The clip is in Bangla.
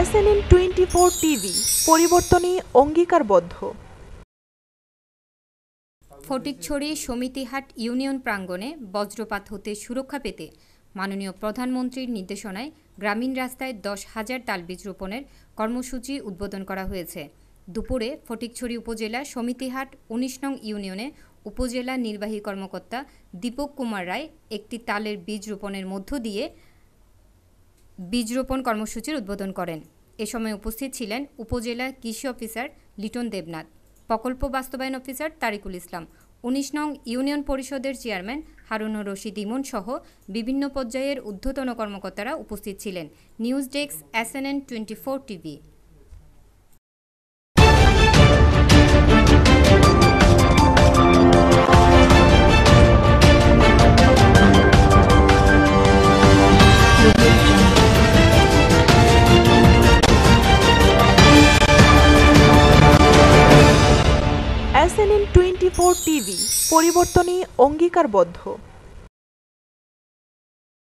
এসএনএন টোয়েন্টি ফোর টিভি পরিবর্তনে অঙ্গীকারবদ্ধ। ফটিকছড়ি সমিতিহাট ইউনিয়ন প্রাঙ্গণে বজ্রপাত হতে সুরক্ষা পেতে মাননীয় প্রধানমন্ত্রীর নির্দেশনায় গ্রামীণ রাস্তায় দশ হাজার তালবীজ রোপণের কর্মসূচি উদ্বোধন করা হয়েছে। দুপুরে ফটিকছড়ি উপজেলা সমিতিহাট উনিশ নং ইউনিয়নে উপজেলা নির্বাহী কর্মকর্তা দীপক কুমার রায় একটি তালের বীজ রোপণের মধ্য দিয়ে বীজ রোপণ কর্মসূচির উদ্বোধন করেন। এ সময় উপস্থিত ছিলেন উপজেলা কৃষি অফিসার লিটন দেবনাথ, প্রকল্প বাস্তবায়ন অফিসার তারিকুল ইসলাম, উনিশ নং ইউনিয়ন পরিষদের চেয়ারম্যান হারুনুর রশিদ ইমন সহ বিভিন্ন পর্যায়ের ঊর্ধ্বতন কর্মকর্তারা উপস্থিত ছিলেন। News desk S N N twenty four TV. SNN twenty four TV পরিবর্তনে অঙ্গীকারবদ্ধ।